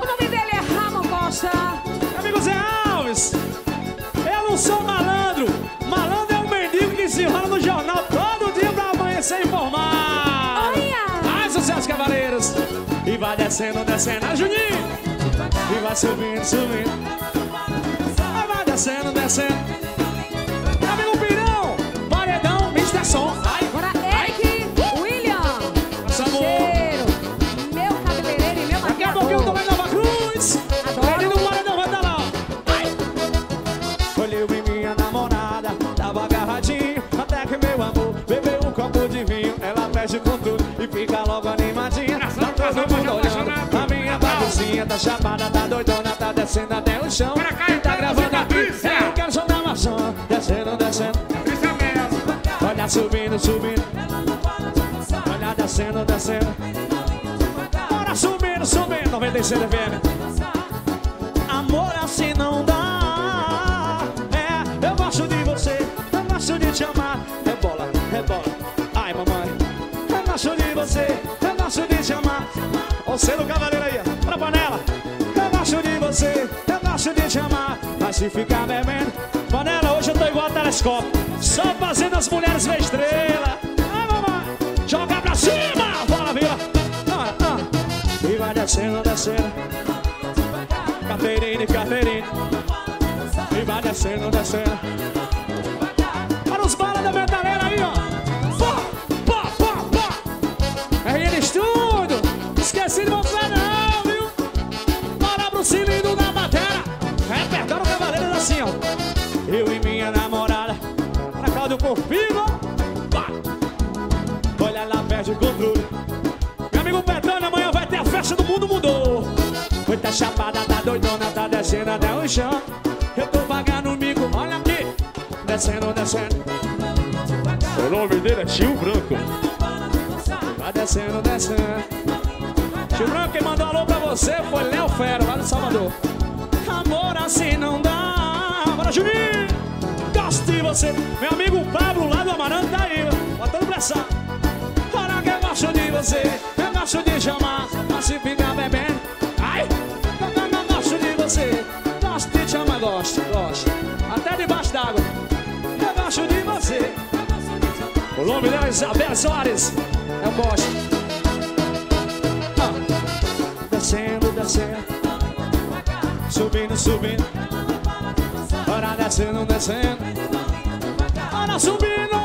O nome dele é Ramon Costa. Amigo Zé Alves, eu não sou malandro. Malandro é um mendigo que se enrola no jornal todo dia pra amanhecer informar. Olha! Mais sucesso, cavaleiros. E vai descendo, descendo. Ah, Juninho! E vai subindo, subindo. Vai descendo, descendo. Baguncinha tá chapada, tá doidona, tá descendo até o chão. Para cá, Quem tá então, gravando aqui? Eu quero soltar uma som. Descendo, descendo. Isso mesmo. Olha subindo, subindo. Olha descendo, descendo. Bora subindo, subindo. 96 FM. Amor assim não dá. É, eu gosto de você, eu gosto de te amar. Rebola, rebola. Ai, mamãe. Eu gosto de você, eu gosto de te amar. Você no cavaleiro se ficar bebendo, panela, hoje eu tô igual a telescópio. Só fazendo as mulheres ver estrela. Ai, mamãe. Joga pra cima, bola, vila. Ah, ah. E vai descendo, descendo. Carteirinha, carteirinha. E vai descendo, descendo. O controle. Meu amigo Betânia, amanhã vai ter a festa do mundo mudou. Foi tá chapada, tá doidona, tá descendo até o chão. Eu tô pagando o mico, olha aqui. Descendo, descendo. O nome dele é Tio Branco. Vai descendo, descendo. Tio Branco, quem mandou alô pra você foi Léo Fera, lá de Salvador. Amor assim não dá. Bora, Juninho! Gosto de você. Meu amigo Pablo, lá do Amarante, O dela é Isabel Soares. Eu gosto. Ah. Descendo, descendo. Subindo, subindo. Bora descendo, descendo. Bora subindo.